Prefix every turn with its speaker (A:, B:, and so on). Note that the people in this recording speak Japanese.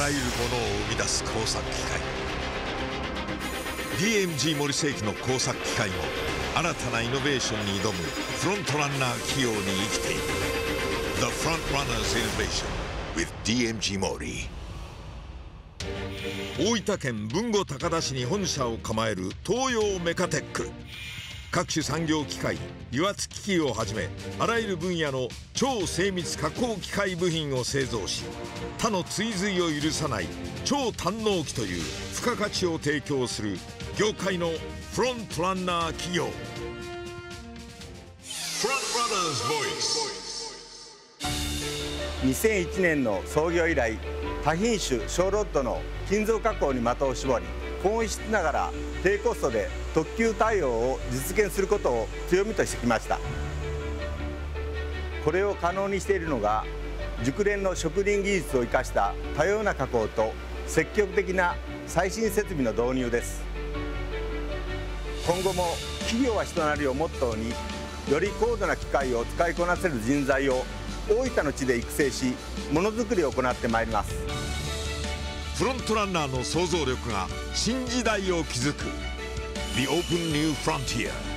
A: らゆるものを生み出す工作機械。DMG 森世紀の工作機械も新たなイノベーションに挑むフロントランナー企業に生きている。The Front Runners Innovation with DMG 森大分県豊後高田市に本社を構える東洋メカテック。各種産業機械油圧機器をはじめあらゆる分野の超精密加工機械部品を製造し他の追随を許さない超堪能機という付加価値を提供する業界のフロントランナー企業。
B: 2001年の創業以来多品種小ロットの金属加工に的を絞り高温質ながら低コストで特急対応を実現することを強みとしてきました。これを可能にしているのが熟練の職人技術を生かした多様な加工と積極的な最新設備の導入です。今後も企業は人なりをモットーにより高度な機械を使いこなせる人材を大分の地で育成しものづくりを行ってまいります。
A: フロントランナーの想像力が新時代を築く。The Open New Frontier.